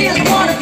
really wanna